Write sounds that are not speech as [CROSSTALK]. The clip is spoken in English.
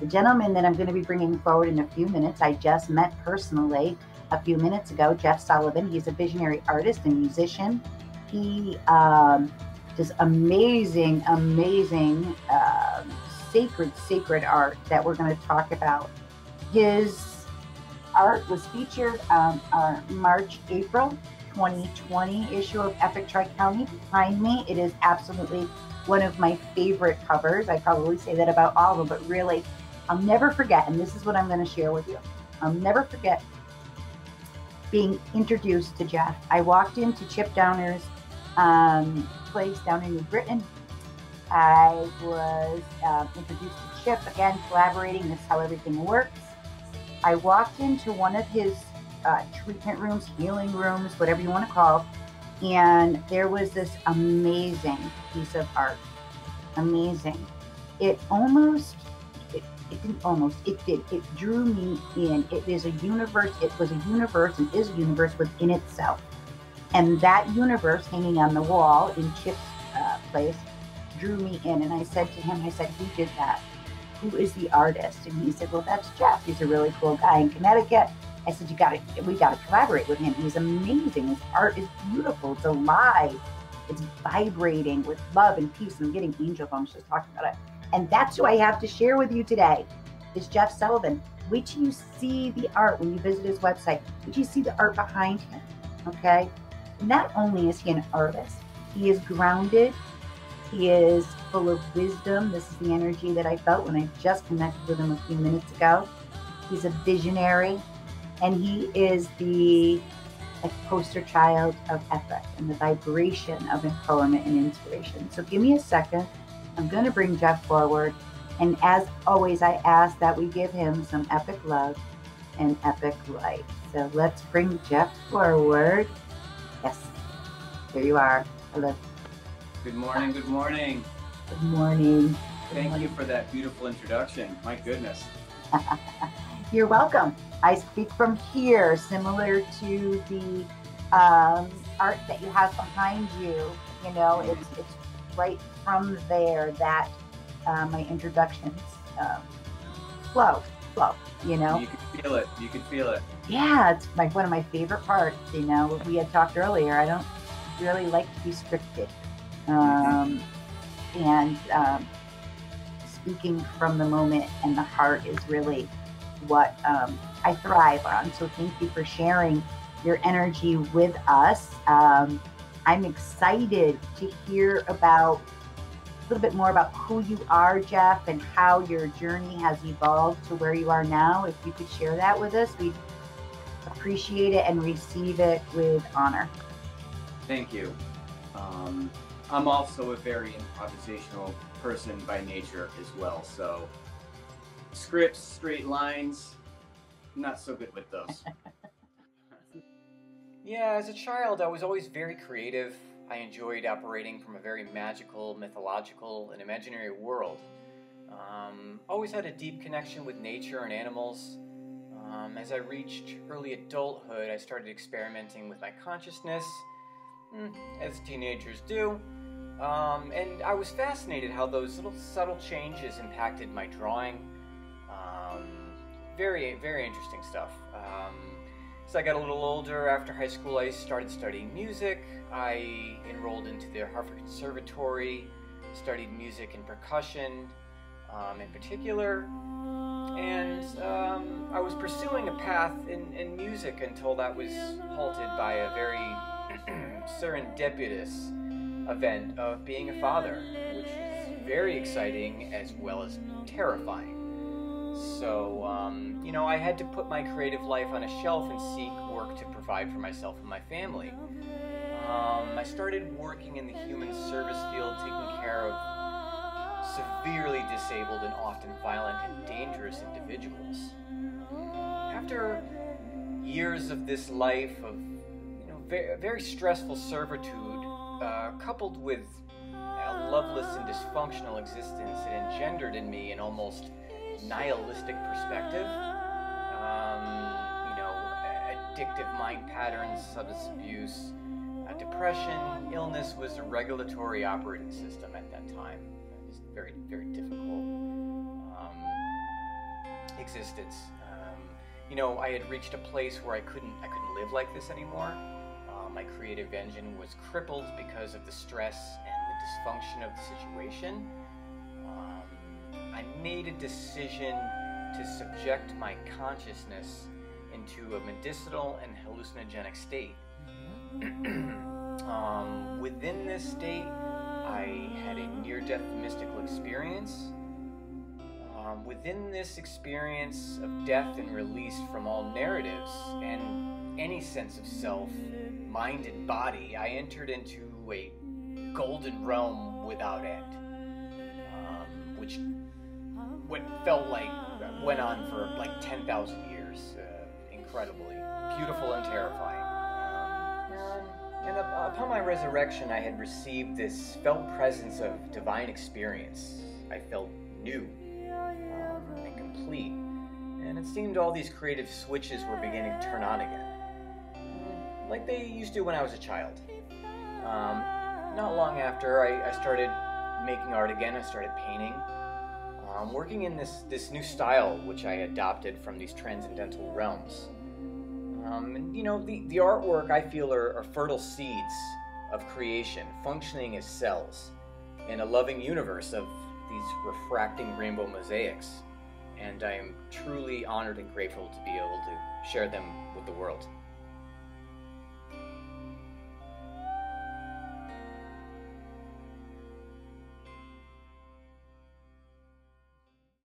The gentleman that I'm going to be bringing forward in a few minutes, I just met personally a few minutes ago, Jeff Sullivan. He's a visionary artist and musician. He um, does amazing, amazing, um, sacred, sacred art that we're going to talk about. His art was featured on our March, April 2020 issue of Epic Tri County. Behind me, it is absolutely one of my favorite covers. I probably say that about all of them, but really, I'll never forget, and this is what I'm going to share with you. I'll never forget being introduced to Jeff. I walked into Chip Downer's um, place down in New Britain. I was uh, introduced to Chip again, collaborating. This is how everything works. I walked into one of his uh, treatment rooms, healing rooms, whatever you want to call, and there was this amazing piece of art. Amazing. It almost it didn't almost, it did. It drew me in. It is a universe, it was a universe and is a universe within itself. And that universe hanging on the wall in Chip's uh, place drew me in. And I said to him, I said, who did that? Who is the artist? And he said, well, that's Jeff. He's a really cool guy in Connecticut. I said, you got to, we got to collaborate with him. He's amazing. His art is beautiful. It's alive. It's vibrating with love and peace. And I'm getting angel bumps just talking about it. And that's who I have to share with you today is Jeff Sullivan. Wait till you see the art when you visit his website. Till you see the art behind him. Okay? Not only is he an artist, he is grounded. He is full of wisdom. This is the energy that I felt when I just connected with him a few minutes ago. He's a visionary, and he is the like, poster child of Epic and the vibration of empowerment and inspiration. So give me a second. I'm going to bring Jeff forward. And as always, I ask that we give him some epic love and epic light. So let's bring Jeff forward. Yes, here you are. Hello. Good morning. Good morning. Good morning. Thank morning. you for that beautiful introduction. My goodness. [LAUGHS] You're welcome. I speak from here, similar to the um, art that you have behind you. You know, it's it's right from there that uh, my introductions um, flow, flow. You know, you can feel it. You can feel it. Yeah, it's like one of my favorite parts. You know, we had talked earlier. I don't really like to be scripted, um, and um, speaking from the moment and the heart is really what um, I thrive on. So thank you for sharing your energy with us. Um, I'm excited to hear about a little bit more about who you are, Jeff, and how your journey has evolved to where you are now. If you could share that with us, we'd appreciate it and receive it with honor. Thank you. Um, I'm also a very improvisational person by nature as well. So, scripts, straight lines, not so good with those. [LAUGHS] Yeah, as a child, I was always very creative. I enjoyed operating from a very magical, mythological, and imaginary world. Um, always had a deep connection with nature and animals. Um, as I reached early adulthood, I started experimenting with my consciousness, hmm, as teenagers do. Um, and I was fascinated how those little subtle changes impacted my drawing. Um, very, very interesting stuff. As I got a little older, after high school, I started studying music. I enrolled into the Hartford Conservatory, studied music and percussion um, in particular. And um, I was pursuing a path in, in music until that was halted by a very [CLEARS THROAT] serendipitous event of being a father, which is very exciting as well as terrifying. So, um, you know, I had to put my creative life on a shelf and seek work to provide for myself and my family. Um, I started working in the human service field, taking care of severely disabled and often violent and dangerous individuals. After years of this life of, you know, very, very stressful servitude, uh, coupled with a loveless and dysfunctional existence, it engendered in me an almost nihilistic perspective. Um, you know, addictive mind patterns, substance abuse, uh, depression, illness was a regulatory operating system at that time. It was very, very difficult. Um, existence. Um, you know, I had reached a place where I couldn't I couldn't live like this anymore. Uh, my creative engine was crippled because of the stress and the dysfunction of the situation. I made a decision to subject my consciousness into a medicinal and hallucinogenic state. um, within this state, I had a near death mystical experience. Um, within this experience of death and release from all narratives and any sense of self, mind, and body, I entered into a golden realm without end, um, which what felt like went on for like 10,000 years. Uh, incredibly beautiful and terrifying. Um, and, upon my resurrection, I had received this felt presence of divine experience. I felt new um, and complete. And it seemed all these creative switches were beginning to turn on again. Like they used to when I was a child. Um, not long after, I, I started making art again. I started painting. Um, working in this, this new style, which I adopted from these transcendental realms. Um, and you know, the, the artwork I feel are, are fertile seeds of creation, functioning as cells in a loving universe of these refracting rainbow mosaics. And I am truly honored and grateful to be able to share them with the world.